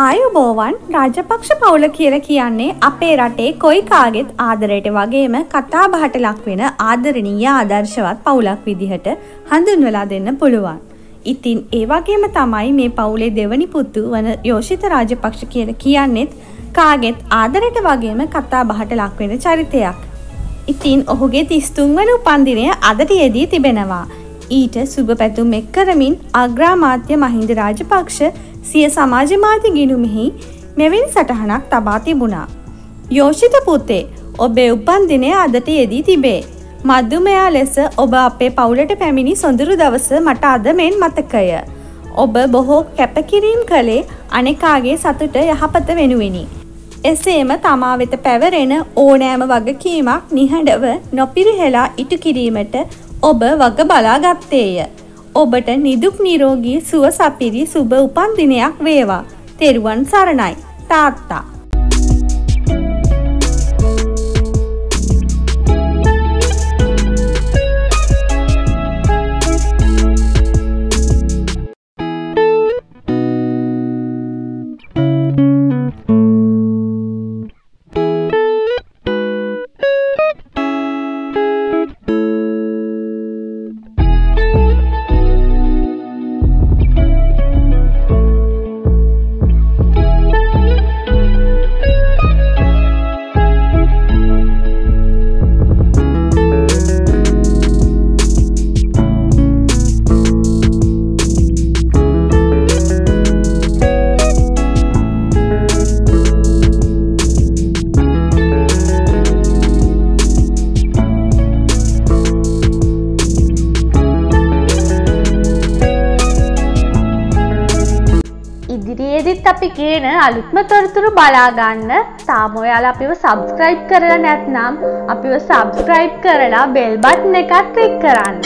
ආයුබෝවන් රාජපක්ෂ පවුල කියල කියන්නේ අපේ රටේ කොයි කාගෙත් ආදරයට වගේම කතා බහට ලක්වෙන ආදරණීය ආදර්ශවත් පවුලක් විදිහට හඳුන්වලා දෙන්න පුළුවන්. ඉතින් ඒ වගේම තමයි මේ පවුලේ දෙවනි පුත්තු වන යෝෂිත රාජපක්ෂ කියල කියන්නෙත් කාගෙත් ආදරයට වගේම කතා බහට ලක්වෙන චරිතයක්. ඉතින් ඔහුගේ තිස්තුන්වන උපන්දිනය අදට යෙදී තිබෙනවා. ඊට සුභ පැතුම් එක් කරමින් අග්‍රාමාත්‍ය මහින්ද රාජපක්ෂ සිය සමාජමාධ්‍ය ගිනුමෙහි මෙවැනි සටහනක් තබා තිබුණා. යෝෂිත පුතේ ඔබේ උපන් දිනය අදට යෙදී තිබේ. මධ්‍යමයා ලෙස ඔබ අපේ පවුලට පැමිණි සොඳුරු දවස මට අද මෙන් මතකය. ඔබ බොහෝ කැපකිරීම් කළේ අනෙකාගේ සතුට යහපත වෙනුවෙනි. එසේම තමා වෙත පැවරෙන ඕනෑම වගකීමක් නිහඬව නොපිරිහෙලා ඉටු කිරීමට ඔබ වග බලා ගත්තේය. ඔබට නිදුක් නිරෝගී සුව සපිරි සුබ උපන්දිනයක් වේවා. තෙරුවන් සරණයි. තාත්තා. ඉදිරියේදිත් අපි කියන අලුත්ම තොරතුරු බලාගන්න තාම ඔයාලා අපිව සබස්ක්‍රයිබ් කරලා නැත්නම් අපිව සබස්ක්‍රයිබ් කරලා බෙල් බටන් එකත් ක්ලික් කරන්න.